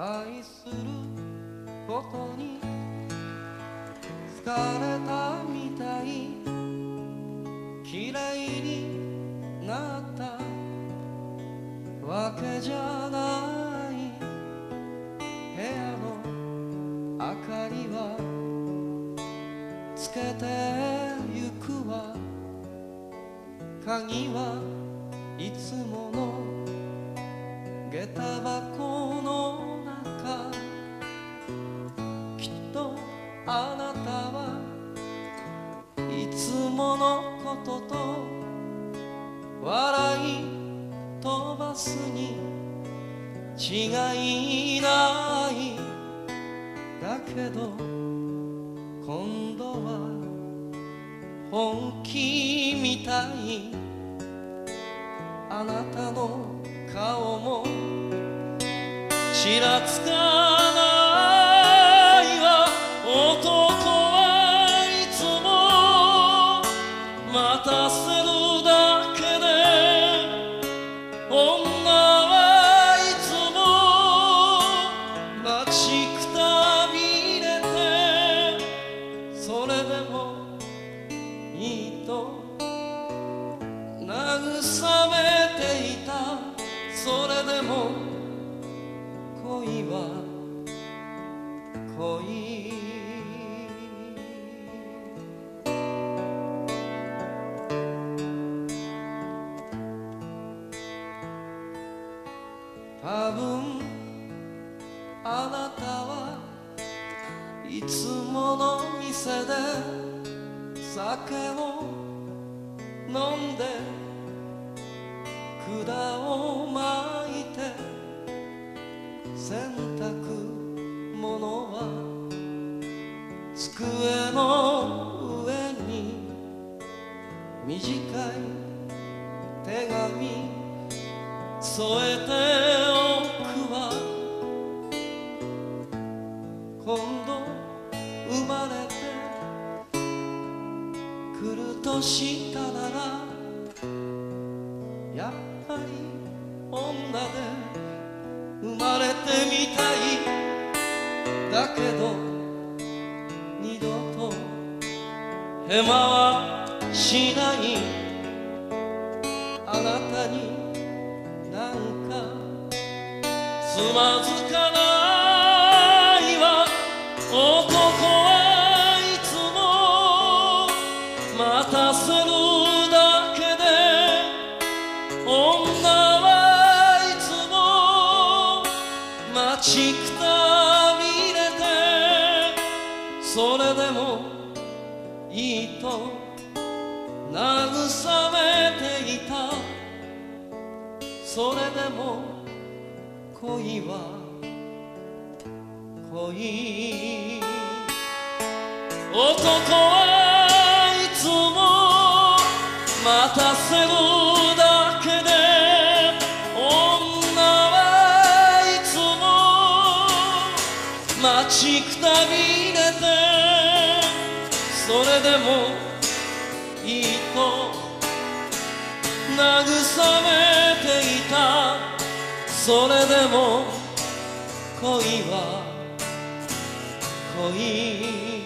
愛することに疲れたみたい。嫌いになった。わけじゃない。部屋の明かりは。つけてゆくわ。鍵はいつもの下駄箱。のことと笑い飛ばすに違いないだけど今度は本気みたいあなたの顔もちらつかそれでも恋は恋多分あなたはいつもの店で酒を飲んで管を巻いて洗濯物は机の上に短い手紙添えておくわ。今度生まれてくるとしたならやっぱり女で生まれてみたい。だけど二度とヘマはしない。あなたになんかつまずかない。それでもいいと慰めていた。それでも恋は恋男はいつも待たせるだけで女はいつも待ちくたびてそれでもいいと慰めていた。それでも恋は恋。